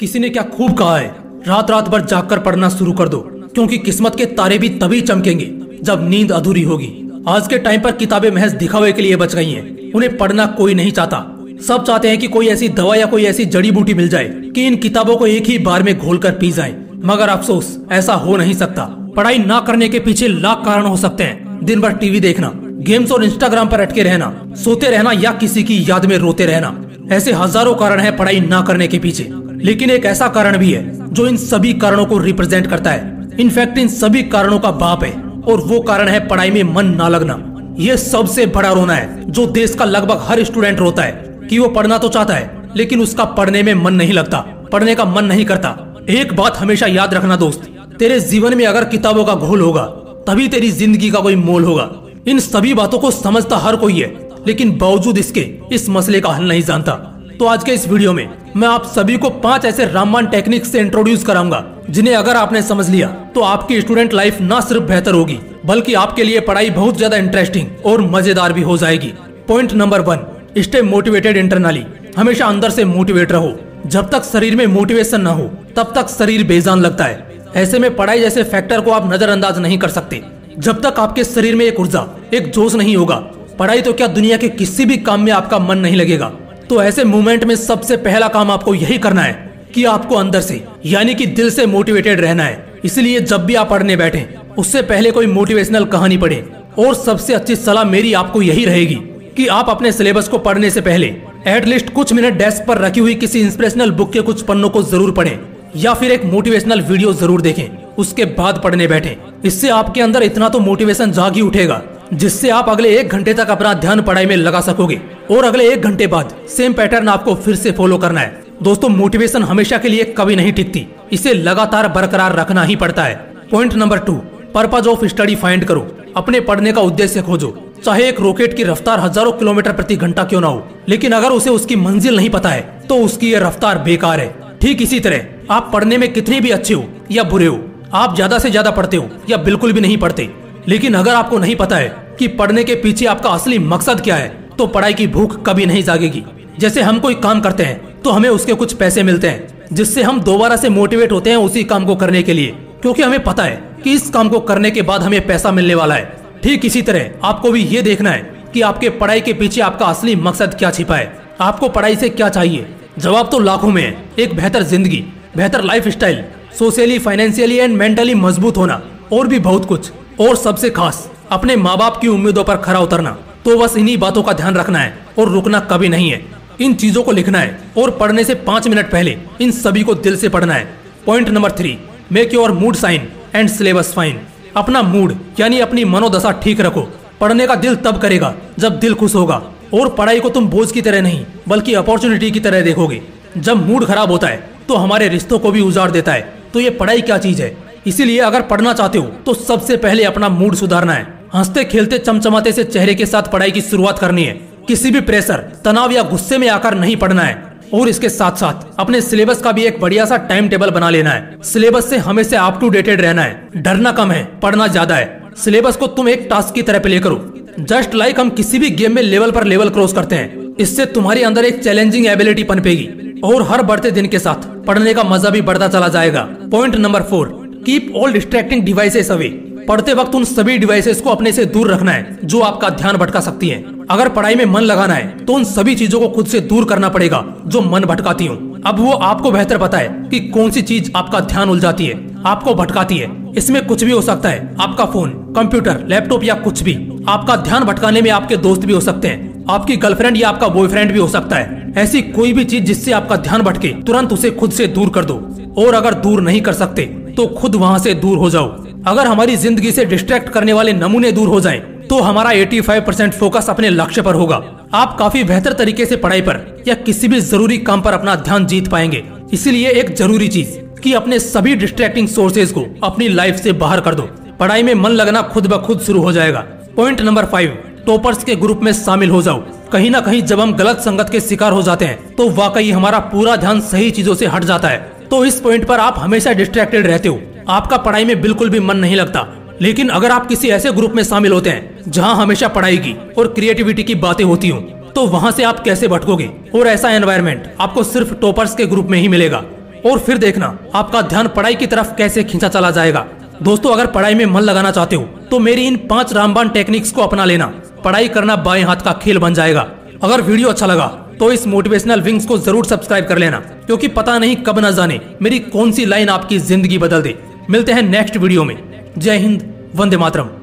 किसी ने क्या खूब कहा है? रात रात भर जाग कर पढ़ना शुरू कर दो, क्योंकि किस्मत के तारे भी तभी चमकेंगे जब नींद अधूरी होगी। आज के टाइम पर किताबें महज दिखावे के लिए बच गई हैं। उन्हें पढ़ना कोई नहीं चाहता। सब चाहते हैं कि कोई ऐसी दवा या कोई ऐसी जड़ी बूटी मिल जाए कि इन किताबों को एक ही बार में घोल कर पी जाए। मगर अफसोस, ऐसा हो नहीं सकता। पढ़ाई ना करने के पीछे लाख कारण हो सकते हैं। दिन भर टीवी देखना, गेम्स और इंस्टाग्राम पर अटके रहना, सोते रहना या किसी की याद में रोते रहना। ऐसे हज़ारों कारण है पढ़ाई ना करने के पीछे। लेकिन एक ऐसा कारण भी है जो इन सभी कारणों को रिप्रेजेंट करता है। इनफैक्ट इन सभी कारणों का बाप है और वो कारण है पढ़ाई में मन ना लगना। ये सबसे बड़ा रोना है जो देश का लगभग हर स्टूडेंट रोता है कि वो पढ़ना तो चाहता है, लेकिन उसका पढ़ने में मन नहीं लगता, पढ़ने का मन नहीं करता। एक बात हमेशा याद रखना दोस्त, तेरे जीवन में अगर किताबों का घोल होगा, तभी तेरी ज़िंदगी का कोई मोल होगा। इन सभी बातों को समझता हर कोई है, लेकिन बावजूद इसके इस मसले का हल नहीं जानता। तो आज के इस वीडियो में मैं आप सभी को पाँच ऐसे रामबान टेक्निक से इंट्रोड्यूस कराऊँगा, जिन्हें अगर आपने समझ लिया तो आपकी स्टूडेंट लाइफ न सिर्फ़ बेहतर होगी, बल्कि आपके लिए पढ़ाई बहुत ज़्यादा इंटरेस्टिंग और मज़ेदार भी हो जाएगी। Point number one stay motivated internally हमेशा अंदर से मोटिवेट रहो। जब तक शरीर में मोटिवेशन न हो, तब तक शरीर बेजान लगता है। ऐसे में पढ़ाई जैसे फैक्टर को आप नजरअंदाज नहीं कर सकते। जब तक आपके शरीर में एक ऊर्जा, एक जोश नहीं होगा, पढ़ाई तो क्या दुनिया के किसी भी काम में आपका मन नहीं लगेगा। तो ऐसे मोमेंट में सबसे पहला काम आपको यही करना है कि आपको अंदर से, यानी कि दिल से मोटिवेटेड रहना है। इसलिए जब भी आप पढ़ने बैठे, उससे पहले कोई मोटिवेशनल कहानी पढ़े। और सबसे अच्छी सलाह मेरी आपको यही रहेगी कि आप अपने सिलेबस को पढ़ने से पहले एटलीस्ट कुछ मिनट डेस्क पर रखी हुई किसी इंस्पिरेशनल बुक के कुछ पन्नों को ज़रूर पढ़ें, या फिर एक मोटिवेशनल वीडियो ज़रूर देखें। उसके बाद पढ़ने बैठे। इससे आपके अंदर इतना तो मोटिवेशन जाग ही उठेगा। जिससे आप अगले एक घंटे तक अपना ध्यान पढ़ाई में लगा सकोगे। और अगले एक घंटे बाद सेम पैटर्न आपको फिर से फॉलो करना है। दोस्तों मोटिवेशन हमेशा के लिए कभी नहीं टिकती। इसे लगातार बरकरार रखना ही पड़ता है। Point number two purpose of study find करो। अपने पढ़ने का उद्देश्य खोजो। चाहे एक रॉकेट की रफ्तार हज़ारों किलोमीटर प्रति घंटा क्यों ना हो, लेकिन अगर उसे उसकी मंजिल नहीं पता है तो उसकी यह रफ्तार बेकार है। ठीक इसी तरह, आप पढ़ने में कितने भी अच्छे हो या बुरे हो, आप ज़्यादा से ज़्यादा पढ़ते हो या बिल्कुल भी नहीं पढ़ते। लेकिन अगर आपको नहीं पता है कि पढ़ने के पीछे आपका असली मकसद क्या है तो पढ़ाई की भूख कभी नहीं जागेगी। जैसे हम कोई काम करते हैं तो हमें उसके कुछ पैसे मिलते हैं, जिससे हम दोबारा से मोटिवेट होते हैं उसी काम को करने के लिए। क्योंकि हमें पता है कि इस काम को करने के बाद हमें पैसा मिलने वाला है। ठीक इसी तरह, आपको भी ये देखना है कि आपके पढ़ाई के पीछे आपका असली मकसद क्या छिपा है। आपको पढ़ाई से क्या चाहिए? जवाब तो लाखों में है। एक बेहतर ज़िंदगी, बेहतर life style socially financially and mentally मज़बूत होना, और भी बहुत कुछ। और सबसे खास, अपने माँ बाप की उम्मीदों पर खरा उतरना। तो बस इन्हीं बातों का ध्यान रखना है और रुकना कभी नहीं है। इन चीज़ों को लिखना है और पढ़ने से पाँच मिनट पहले इन सभी को दिल से पढ़ना है। Point number three make your mood sign and syllabus fine अपना मूड यानी अपनी मनोदशा ठीक रखो। पढ़ने का दिल तब करेगा जब दिल खुश होगा। और पढ़ाई को तुम बोझ की तरह नहीं, बल्कि अपॉर्चुनिटी की तरह देखोगे। जब मूड खराब होता है तो हमारे रिश्तों को भी उजाड़ देता है। तो ये पढ़ाई क्या चीज़ है? इसीलिए अगर पढ़ना चाहते हो तो सबसे पहले अपना मूड सुधारना है। हँसते, खेलते, चमचमाते से चेहरे के साथ पढ़ाई की शुरुआत करनी है। किसी भी प्रेशर तनाव या गुस्से में आकर नहीं पढ़ना है। और इसके साथ साथ अपने सिलेबस का भी एक बढ़िया सा टाइम टेबल बना लेना है। सिलेबस से हमेशा अप टू डेटेड रहना है। डरना कम है, पढ़ना ज़्यादा है। सिलेबस को तुम एक टास्क की तरह प्ले करो। जस्ट लाइक हम किसी भी गेम में लेवल पर लेवल क्रॉस करते हैं, इससे तुम्हारे अंदर एक चैलेंजिंग एबिलिटी पनपेगी और हर बढ़ते दिन के साथ, पढ़ने का मज़ा भी बढ़ता चला जाएगा। Point number four keep all distracting devices away पढ़ते वक्त उन सभी डिवाइसेस को अपने से दूर रखना है, जो आपका ध्यान भटका सकती हैं। अगर पढ़ाई में मन लगाना है तो उन सभी चीज़ों को खुद से दूर करना पड़ेगा, जो मन भटकाती हूँ। अब वो आपको बेहतर पता है कि कौन सी चीज़ आपका ध्यान उलझाती है, आपको भटकाती है। इसमें कुछ भी हो सकता है, आपका फ़ोन कंप्यूटर लैपटॉप या कुछ भी। आपका ध्यान भटकाने में आपके दोस्त भी हो सकते हैं, आपकी गर्लफ्रेंड या आपका बॉयफ्रेंड भी हो सकता है। ऐसी कोई भी चीज़ जिससे आपका ध्यान भटके, तुरंत उसे खुद से दूर कर दो। और अगर दूर नहीं कर सकते तो खुद वहाँ से दूर हो जाओ। अगर हमारी ज़िंदगी से डिस्ट्रैक्ट करने वाले नमूने दूर हो जाएँ, तो हमारा 85 परसेंट फोकस अपने लक्ष्य पर होगा। आप काफ़ी बेहतर तरीके से पढ़ाई पर या किसी भी ज़रूरी काम पर अपना ध्यान जीत पाएँगे। इसीलिए एक ज़रूरी चीज़ कि अपने सभी डिस्ट्रैक्टिंग सोर्सेज को अपनी लाइफ से बाहर कर दो। पढ़ाई में मन लगना खुद ब खुद शुरू हो जाएगा। पॉइंट नंबर फाइव टॉपर्स के ग्रुप में शामिल हो जाओ। कहीं ना कहीं जब हम गलत संगत के शिकार हो जाते हैं तो वाकई हमारा पूरा ध्यान सही चीज़ों से हट जाता है। तो इस पॉइंट पर आप हमेशा डिस्ट्रैक्टेड रहते हो। आपका पढ़ाई में बिल्कुल भी मन नहीं लगता। लेकिन अगर आप किसी ऐसे ग्रुप में शामिल होते हैं, जहाँ हमेशा पढ़ाई की और क्रिएटिविटी की बातें होती हूँ तो वहाँ से आप कैसे भटकोगे? और ऐसा एनवायरमेंट आपको सिर्फ़ टॉपर्स के ग्रुप में ही मिलेगा। और फिर देखना, आपका ध्यान पढ़ाई की तरफ़ कैसे खींचा चला जाएगा। दोस्तों, अगर पढ़ाई में मन लगाना चाहते हो तो मेरी इन पाँच रामबान टेक्निक्स को अपना लेना। पढ़ाई करना बाएँ हाथ का खेल बन जाएगा। अगर वीडियो अच्छा लगा तो इस मोटिवेशनल विंग्स को ज़रूर सब्सक्राइब कर लेना, क्योंकि पता नहीं कब ना जाने मेरी कौन सी लाइन आपकी ज़िंदगी बदल दे। मिलते हैं नेक्स्ट वीडियो में। जय हिंद, वंदे मातरम।